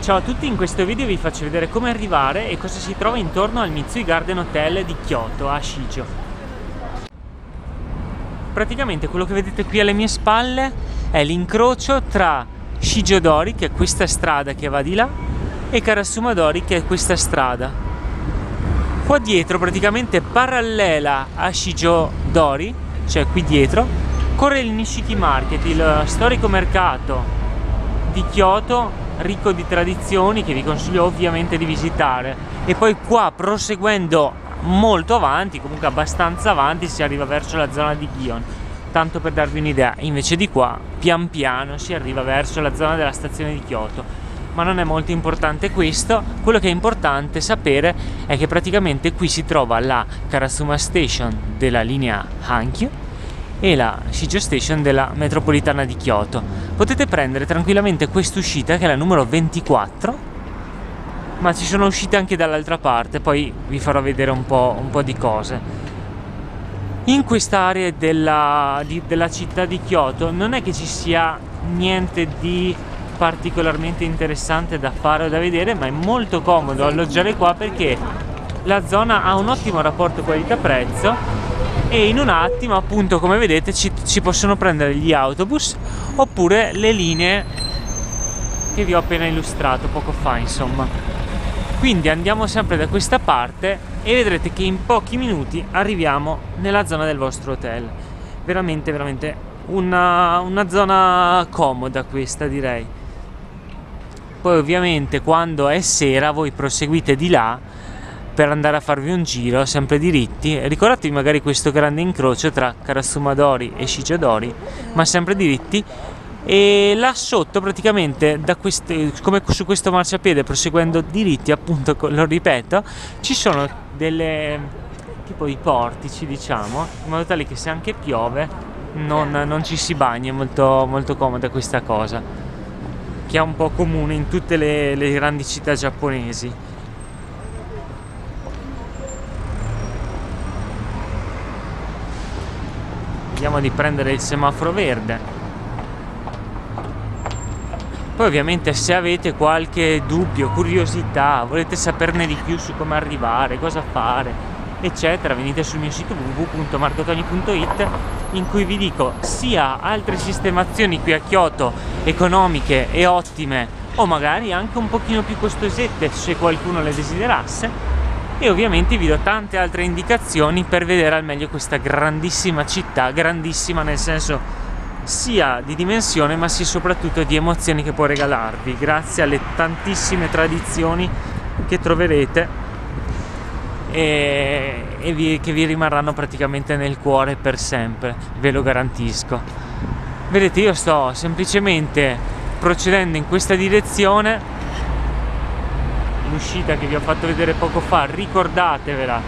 Ciao a tutti, in questo video vi faccio vedere come arrivare e cosa si trova intorno al Mitsui Garden Hotel di Kyoto a Shijo. Praticamente quello che vedete qui alle mie spalle è l'incrocio tra Shijo-dori, che è questa strada che va di là, e Karasuma-dori, che è questa strada. Qua dietro, praticamente parallela a Shijo-dori, cioè qui dietro, corre il Nishiki Market, il storico mercato di Kyoto ricco di tradizioni che vi consiglio ovviamente di visitare. E poi qua proseguendo molto avanti comunque abbastanza avanti si arriva verso la zona di Gion tanto per darvi un'idea invece di qua pian piano si arriva verso la zona della stazione di Kyoto. Ma non è molto importante questo quello che è importante sapere è che praticamente qui si trova la Karasuma Station della linea Hankyu e la Shijo Station della metropolitana di Kyoto. Potete prendere tranquillamente quest'uscita che è la numero 24, ma ci sono uscite anche dall'altra parte, poi vi farò vedere un po', un po di cose. In quest'area della, di, della città di Kyoto non è che ci sia niente di particolarmente interessante da fare o da vedere, ma è molto comodo alloggiare qua perché la zona ha un ottimo rapporto qualità-prezzo e in un attimo appunto come vedete ci, ci possono prendere gli autobus oppure le linee che vi ho appena illustrato poco fa insomma. Quindi andiamo sempre da questa parte e vedrete che in pochi minuti arriviamo nella zona del vostro hotel. Veramente veramente una, una zona comoda questa direi. Poi ovviamente quando è sera voi proseguite di là per andare a farvi un giro sempre diritti ricordatevi magari questo grande incrocio tra Karasumadori e Shijodori ma sempre diritti e là sotto praticamente queste, come su questo marciapiede proseguendo diritti appunto lo ripeto ci sono delle tipo i portici diciamo in modo tale che se anche piove non, non ci si bagni è molto, molto comoda questa cosa che è un po' comune in tutte le, le grandi città giapponesi vediamo di prendere il semaforo verde. Poi ovviamente se avete qualche dubbio, curiosità, volete saperne di più su come arrivare, cosa fare, eccetera, venite sul mio sito www.marcotoni.it in cui vi dico sia altre sistemazioni qui a Kyoto economiche e ottime o magari anche un pochino più costosette se qualcuno le desiderasse e ovviamente vi do tante altre indicazioni per vedere al meglio questa grandissima città, grandissima nel senso sia di dimensione ma sia soprattutto di emozioni che può regalarvi grazie alle tantissime tradizioni che troverete e, e vi, che vi rimarranno praticamente nel cuore per sempre, ve lo garantisco. Vedete, io sto semplicemente procedendo in questa direzione l'uscita che vi ho fatto vedere poco fa ricordatevela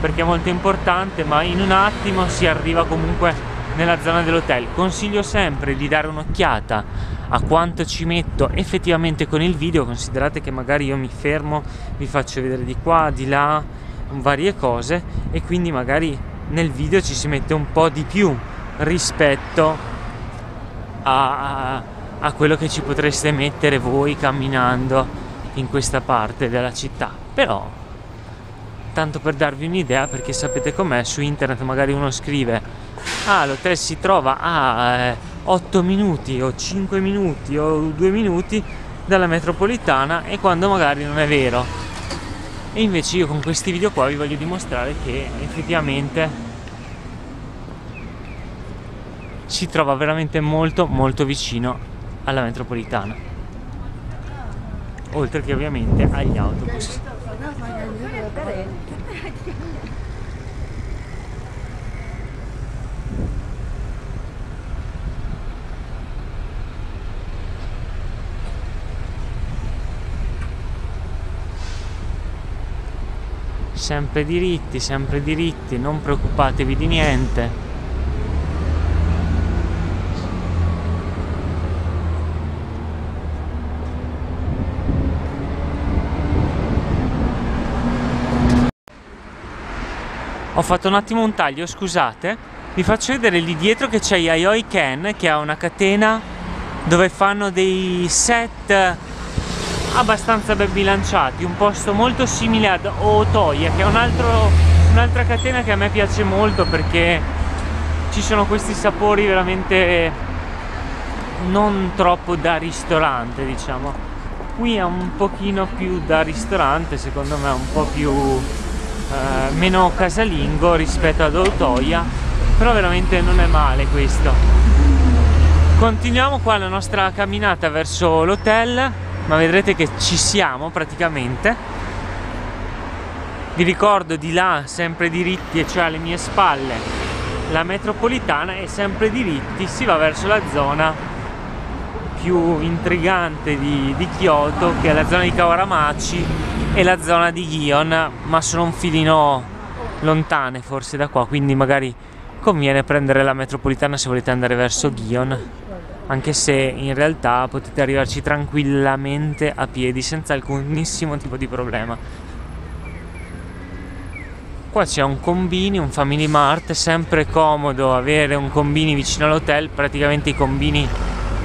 perché è molto importante ma in un attimo si arriva comunque nella zona dell'hotel. Consiglio sempre di dare un'occhiata a quanto ci metto effettivamente con il video. Considerate che magari io mi fermo vi faccio vedere di qua di là varie cose e quindi magari nel video ci si mette un po' di più rispetto a, a quello che ci potreste mettere voi camminando in questa parte della città. Però tanto per darvi un'idea perché sapete com'è su internet magari uno scrive ah l'hotel si trova a eh, 8 minuti o 5 minuti o 2 minuti dalla metropolitana e quando magari non è vero. E invece io con questi video qua vi voglio dimostrare che effettivamente si trova veramente molto molto vicino alla metropolitana oltre che ovviamente agli autobus. Sempre diritti, sempre diritti, non preoccupatevi di niente. Ho fatto un attimo un taglio scusate. Vi faccio vedere lì dietro che c'è Yayoi Ken che ha una catena dove fanno dei set abbastanza ben bilanciati, un posto molto simile ad Otoia che è un un'altra catena che a me piace molto perché ci sono questi sapori veramente non troppo da ristorante diciamo. Qui è un pochino più da ristorante secondo me un po' più eh, meno casalingo rispetto ad Otoia però veramente non è male questo. Continuiamo qua la nostra camminata verso l'hotel ma vedrete che ci siamo praticamente. Vi ricordo di là sempre diritti e cioè alle mie spalle la metropolitana e sempre diritti si va verso la zona più intrigante di, di Kyoto che è la zona di Kawaramachi e la zona di Gion ma sono un filino lontane forse da qua quindi magari conviene prendere la metropolitana se volete andare verso Gion anche se in realtà potete arrivarci tranquillamente a piedi senza alcunissimo tipo di problema. Qua c'è un combini, un family mart sempre comodo avere un combini vicino all'hotel praticamente i combini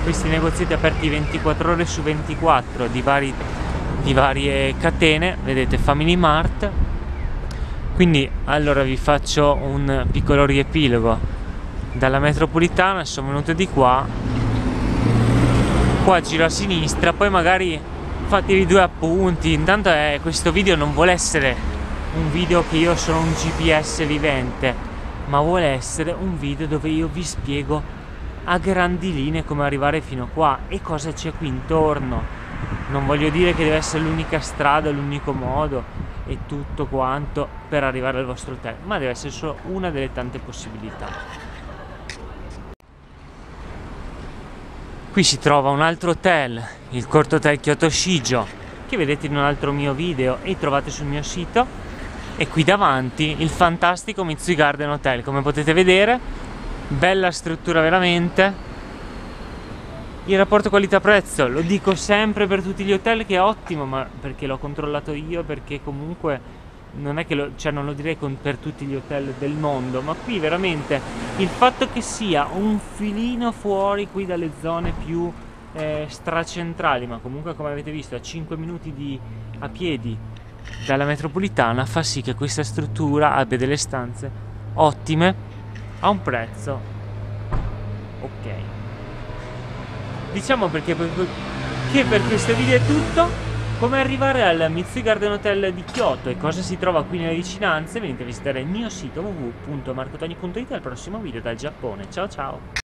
questi negozi aperti 24 ore su 24 di, vari, di varie catene vedete family mart. Quindi allora vi faccio un piccolo riepilogo. Dalla metropolitana sono venuto di qua. Qua giro a sinistra poi magari fatevi due appunti. Intanto eh, questo video non vuole essere un video che io sono un gps vivente ma vuole essere un video dove io vi spiego a grandi linee come arrivare fino a qua. E cosa c'è qui intorno? Non voglio dire che deve essere l'unica strada l'unico modo e tutto quanto per arrivare al vostro hotel ma deve essere solo una delle tante possibilità. Qui si trova un altro hotel, il Corto Hotel Kyoto Shijo, che vedete in un altro mio video e trovate sul mio sito. E qui davanti il fantastico Mitsui Garden Hotel, come potete vedere, bella struttura veramente. Il rapporto qualità-prezzo, lo dico sempre per tutti gli hotel che è ottimo, ma perché l'ho controllato io, perché comunque non è che lo, cioè non lo direi con, per tutti gli hotel del mondo, ma qui veramente il fatto che sia un filino fuori qui dalle zone più eh, stracentrali, ma comunque come avete visto a 5 minuti di, a piedi dalla metropolitana fa sì che questa struttura abbia delle stanze ottime a un prezzo ok. Diciamo perché che per questo video è tutto come arrivare al Mitsui Garden Hotel di Kyoto e cosa si trova qui nelle vicinanze venite a visitare il mio sito www.marcotogni.it al prossimo video dal Giappone. Ciao ciao!